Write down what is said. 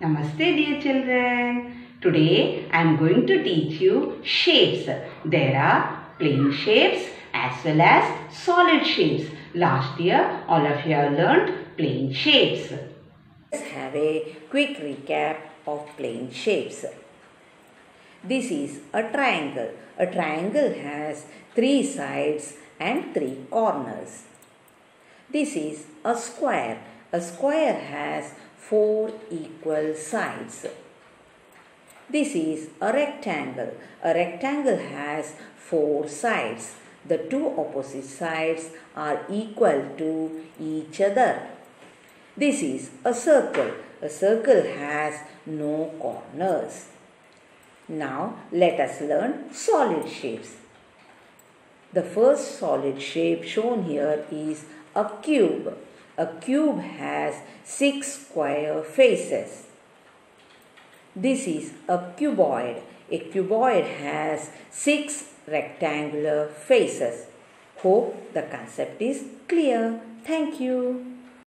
Namaste dear children. Today I am going to teach you shapes. There are plane shapes as well as solid shapes. Last year all of you have learned plane shapes. Let's have a quick recap of plane shapes. This is a triangle. A triangle has three sides and three corners. This is a square. A square has four equal sides. This is a rectangle. A rectangle has four sides. The two opposite sides are equal to each other. This is a circle. A circle has no corners. Now let us learn solid shapes. The first solid shape shown here is a cube. A cube has six square faces. This is a cuboid. A cuboid has six rectangular faces. Hope the concept is clear. Thank you.